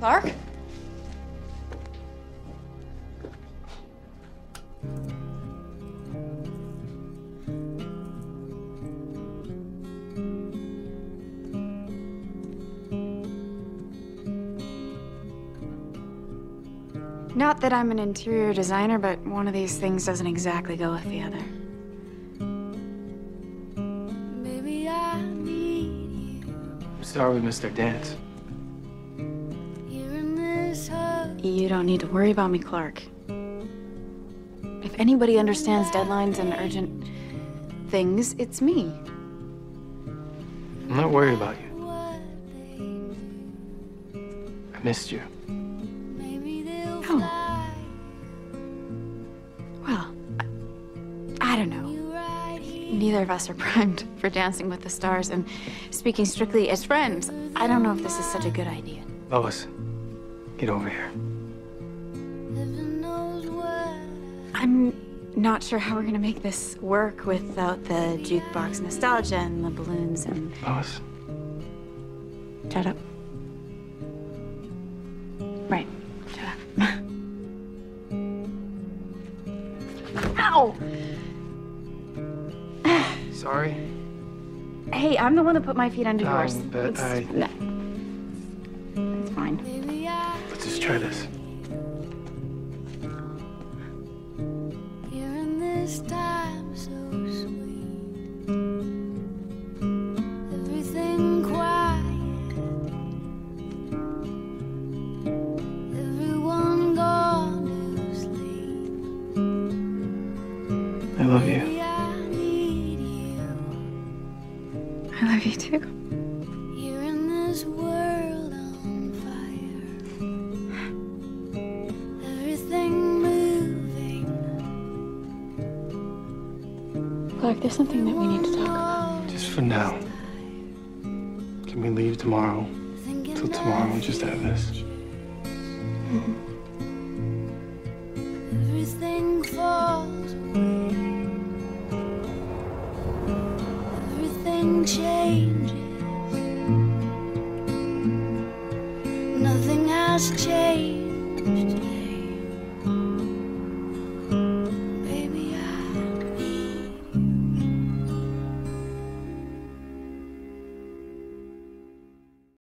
Clark? Not that I'm an interior designer, but one of these things doesn't exactly go with the other. Sorry we missed our dance. you here in this hurt. You don't need to worry about me, Clark. If anybody understands deadlines and urgent things, it's me. I'm not worried about you. I missed you. maybe they'll Oh. Well, I, I don't know. You right here. Neither of us are primed for Dancing with the Stars, and speaking strictly as friends, I don't know if this is such a good idea. Lois, get over here. Heaven knows what I'm not sure how we're gonna make this work without the jukebox nostalgia and the balloons and. Lois, Shut up. Right. Shut up. Ow! Sorry. Hey, I'm the one that put my feet under Um, yours. but it's, I- no. it's fine. maybe I Let's just try this. here in this I love you too. Here in this world on fire. Everything moving. Clark, there's something that we need to talk about. Just for now. Can we leave tomorrow? Till tomorrow and just have this? Everything Everything changes. Nothing has changed.